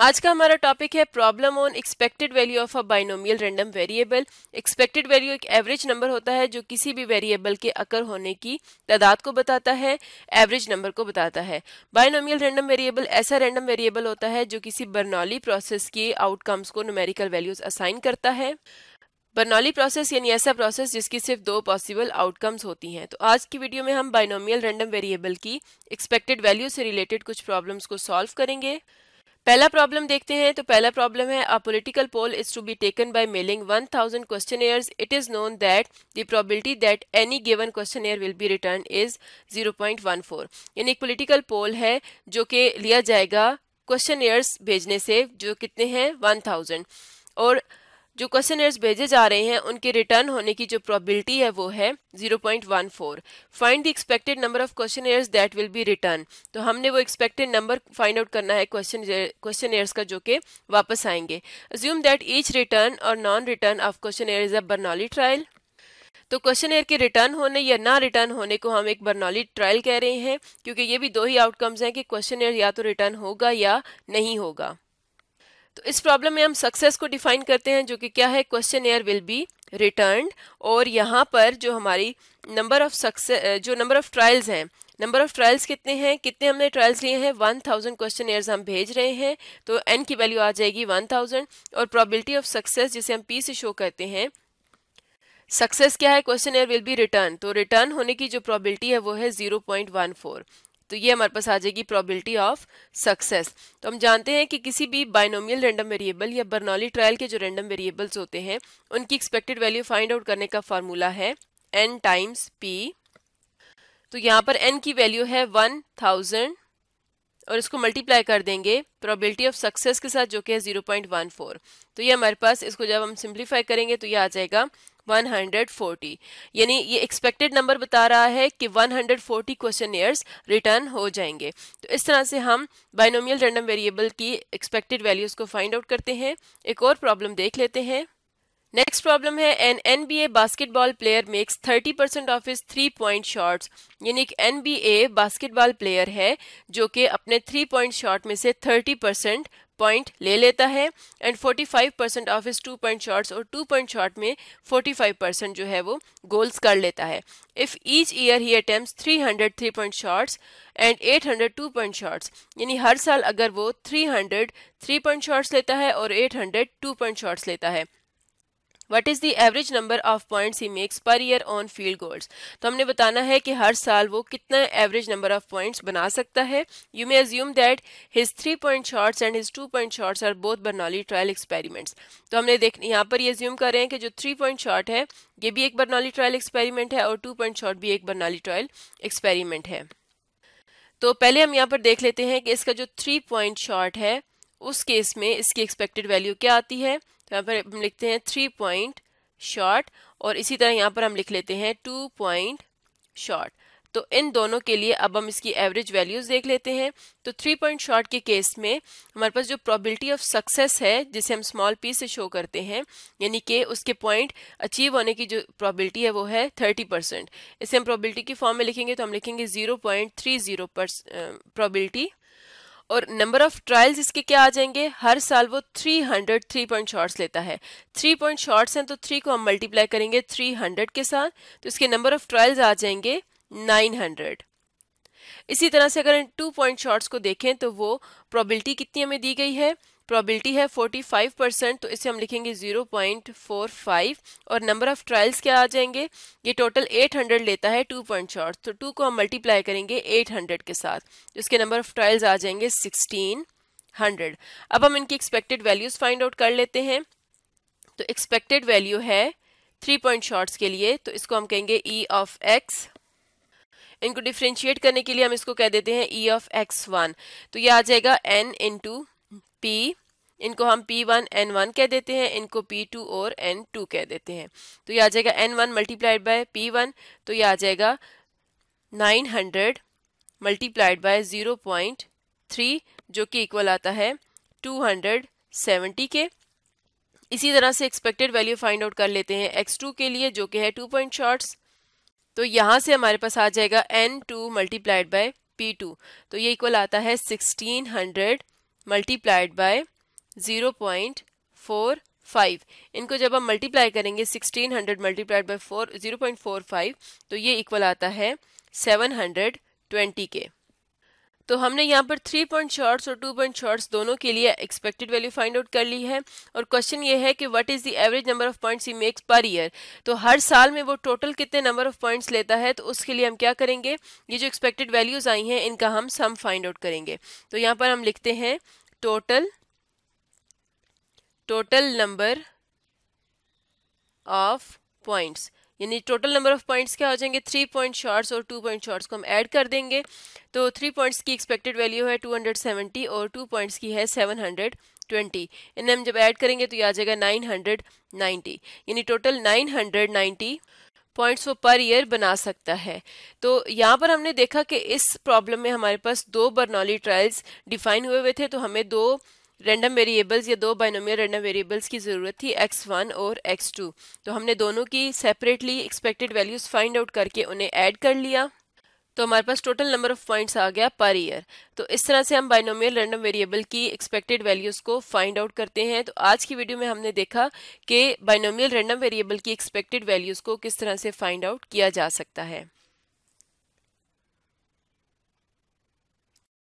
आज का हमारा टॉपिक है problem on expected value of a binomial random variable expected value एक एवरेज नंबर होता है जो किसी भी वेरिएबल के अकर होने की तादाद को बताता है एवरेज नंबर को बताता है। बाइनोमियल रैंडम वेरिएबल ऐसा रैंडम वेरिएबल होता है जो किसी बर्नौली प्रोसेस के आउटकम्स को न्यूमेरिकल वैल्यूज़ असाइन करता है। बर्नौली प्रोसेस यानी ऐसा प्रोसेस जिसकी सिर्फ़ दो पॉसिबल आउटकम्स होती हैं। तो आज की वीडियो में हम बाइनोमियल रैंडम वेरिएबल की एक्सपेक्टेड वैल्यू से रिलेटेड कुछ प्रॉब्लम्स को सॉल्व करेंगे। पहला प्रॉब्लम देखते हैं तो पहला प्रॉब्लम है a political poll is to be taken by mailing 1000 questionnaires it is known that the probability that any given question will be return is 0.14 यानी एक पॉलिटिकल पोल है जो कि लिया जाएगा क्वेश्चन भेजने से, जो कितने हैं? 1000 और जो क्वेश्चन भेजे जा रहे हैं, उनके रिटर्न होने की जो प्रोबेबिलिटी है वो है 0.14 find the expected number of questionnaires that will be return तो हमने वो एक्सपेक्टेड नंबर फाइंड आउट करना है क्वेश्चन क्वेश्चन एयर्स का जो कि वापस आएँगे. अज्यूम दैट ईच रिटर्न और non return of questionnaire is a Bernoulli trial तो क्वेश्चन एयर के रिटर्न होने या ना रिटर्न होने को हम एक बर्नौली ट्रायल कह रहे हैं, क्योंकि ये भी दो ही आउटकम्स हैं कि क्वेश्चन एयर या तो रिटर्न होगा या नहीं होगा. तो इस प्रॉब्लम में हम सक्सेस को डिफाइन करते हैं, जो कि क्या है? Questionnaire will be return और यहाँ पर जो हमारी नंबर ऑफ़ सक्सेस जो नंबर ऑफ़ ट्रायल्स हैं नंबर ऑफ़ ट्रायल्स कितने हैं? कितने हमने ट्रायल्स लिए हैं? वन थाउज़ेंड क्वेश्चन एयर्स हम भेज रहे हैं। तो एन की वैल्यू आ जाएगी वन थाउज़ेंड और प्रॉबिलिटी ऑफ़ सक्सेस जिसे हम पी से शो करते हैं सक्सेस क्या है? Questionnaire will be return तो रिटर्न होने की जो प्रॉबिलिटी है, वो है ज़ीरो पॉइंट वन फोर तो ये हमारे पास आ जाएगी प्रोबेबिलिटी ऑफ़ सक्सेस तो हम जानते हैं कि किसी भी बाइनोमियल रैंडम वेरिएबल या बर्नौली ट्रायल के जो रैंडम वेरिएबल्स होते हैं, उनकी एक्सपेक्टेड वैल्यू फाइंड आउट करने का फॉर्मूला है एन टाइम्स पी तो यहाँ पर एन की वैल्यू है वन थाउज़ेंड और इसको मल्टीप्लाई कर देंगे प्रोबेबिलिटी ऑफ़ सक्सेस के साथ जो कि है ज़ीरो पॉइंट वन फोर तो ये हमारे पास, इसको जब हम सिंप्लीफाई करेंगे तो ये आ जाएगा 140 यानी ये एक्सपेक्टेड नंबर बता रहा है कि 140 क्वेश्चन रिटर्न हो जाएँगे। तो इस तरह से हम बाइनोमियल रैंडम वेरिएबल की एक्सपेक्टेड वैल्यूज़ को फाइंड आउट करते हैं। एक और प्रॉब्लम देख लेते हैं। नेक्स्ट प्रॉब्लम है an N B A basketball player makes 30 percent of his three point shots यानी कि N B A basketball player है जो कि अपने थ्री पॉइंट शॉट में से 30 परसेंट पॉइंट ले लेता है and 45 percent of his two point shots और टू पॉइंट शॉट में 45 परसेंट जो है वो गोल्स कर लेता है। If each year he attempt 300 three point shots and 800 two point shots यानी हर साल अगर वो 300 थ्री पॉइंट शॉट्स लेता है और 800 टू पॉइंट शॉट्स लेता है what is the average number of points he makes per year on field goals तो हमने बताना है कि हर साल वो कितना एवरेज नंबर ऑफ़ पॉइंट्स बना सकता है। You may assume that his three point shots and his two point shots are both Bernoulli trial experiments तो हमने देख, यहाँ पर ये अज्यूम कर रहे हैं कि जो थ्री पॉइंट शॉर्ट है, ये भी एक बर्नौली ट्रायल एक्सपेरिमेंट है और टू पॉइंट शॉर्ट भी एक बर्नौली ट्रायल एक्सपेरिमेंट है। तो पहले हम यहाँ पर देख लेते हैं कि इसका जो थ्री पॉइंट शॉर्ट है, उस केस में इसकी एक्सपेक्टेड वैल्यू क्या आती है? तो यहाँ पर हम लिखते हैं थ्री पॉइंट शॉर्ट और इसी तरह यहाँ पर हम लिख लेते हैं टू पॉइंट शॉर्ट तो इन दोनों के लिए अब हम इसकी एवरेज वैल्यूज़ देख लेते हैं। तो थ्री पॉइंट शॉर्ट के केस में हमारे पास जो प्रोबेबिलिटी ऑफ़ सक्सेस है, जिसे हम स्मॉल पी से शो करते हैं, यानी कि उसके पॉइंट अचीव होने की जो प्रोबेबिलिटी है वो है थर्टी परसेंट इसे हम प्रोबेबिलिटी की फॉर्म में लिखेंगे तो हम लिखेंगे zero point three zero probability और नंबर ऑफ़ ट्रायल्स इसके क्या आ जाएँगे? हर साल वो 300 थ्री पॉइंट शॉर्ट्स लेता है। थ्री पॉइंट शॉर्ट्स हैं तो थ्री को हम मल्टीप्लाई करेंगे 300 के साथ तो इसके नंबर ऑफ़ ट्रायल्स आ जाएँगे 900 इसी तरह से अगर टू पॉइंट शॉर्ट्स को देखें तो वो प्रोबेबिलिटी कितनी हमें दी गई है? प्रोबेबिलिटी है 45 परसेंट तो इसे हम लिखेंगे 0.45 और नंबर ऑफ़ ट्रायल्स क्या आ जाएँगे? ये टोटल 800 लेता है टू पॉइंट शॉर्ट तो टू को हम मल्टीप्लाई करेंगे 800 के साथ, इसके नंबर ऑफ़ ट्रायल्स आ जाएँगे 1600 अब हम इनकी एक्सपेक्टेड वैल्यूज़ फाइंड आउट कर लेते हैं। तो एक्सपेक्टेड वैल्यू है थ्री पॉइंट शॉर्ट्स के लिए तो इसको हम कहेंगे ई ऑफ़ एक्स इनको डिफ्रेंशिएट करने के लिए हम इसको कह देते हैं ई ऑफ़ एक्स वन तो ये आ जाएगा एन इंटू पी इनको हम पी वन एन वन कह देते हैं, इनको पी टू और एन टू कह देते हैं। तो ये आ जाएगा N one multiplied by P one तो ये आ जाएगा nine hundred multiplied by zero point three जो कि इक्वल आता है टू हंड्रेड सेवेंटी के। इसी तरह से एक्सपेक्टेड वैल्यू फाइंड आउट कर लेते हैं एक्स टू के लिए, जो कि है टू पॉइंट शॉर्ट्स तो यहाँ से हमारे पास आ जाएगा N two multiplied by P two तो ये इक्वल आता है sixteen hundred multiplied by zero point four five. इनको जब हम मल्टीप्लाई करेंगे sixteen hundred multiplied by four zero point four five तो ये इक्वल आता है सेवन हंड्रेड ट्वेंटी के तो हमने यहाँ पर थ्री पॉइंट शॉर्ट्स और टू पॉइंट शॉर्ट्स दोनों के लिए एक्सपेक्टेड वैल्यू फाइंड आउट कर ली है। और क्वेश्चन ये है कि what is the average number of points he makes per year तो हर साल में वो टोटल कितने नंबर ऑफ़ पॉइंट्स लेता है तो उसके लिए हम क्या करेंगे? ये जो एक्सपेक्टेड वैल्यूज़ आई हैं, इनका हम सम फाइंड आउट करेंगे। तो यहाँ पर हम लिखते हैं total total number of points यानी टोटल नंबर ऑफ़ पॉइंट्स क्या हो जाएँगे? थ्री पॉइंट शॉर्ट्स और टू पॉइंट शॉर्ट्स को हम ऐड कर देंगे। तो थ्री पॉइंट्स की एक्सपेक्टेड वैल्यू है टू हंड्रेड सेवेंटी और टू पॉइंट्स की है सेवन हंड्रेड ट्वेंटी इन्हें हम जब ऐड करेंगे तो ये आ जाएगा नाइन हंड्रेड नाइन्टी यानी total nine hundred ninety points वो पर ईयर बना सकता है। तो यहाँ पर हमने देखा कि इस प्रॉब्लम में हमारे पास दो बर्नौली ट्रायल्स डिफाइन हुए हुए थे तो हमें दो रैंडम वेरिएबल्स या दो बाइनोमियल रैंडम वेरिएबल्स की ज़रूरत थी एक्स वन और एक्स टू तो हमने दोनों की separately expected values find out करके उन्हें ऐड कर लिया। तो हमारे पास टोटल नंबर ऑफ़ पॉइंट्स आ गया पर ईयर तो इस तरह से हम बाइनोमियल रैंडम वेरिएबल की एक्सपेक्टेड वैल्यूज़ को फाइंड आउट करते हैं। तो आज की वीडियो में हमने देखा कि बाइनोमियल रैंडम वेरिएबल की एक्सपेक्टेड वैल्यूज़ को किस तरह से फाइंड आउट किया जा सकता है।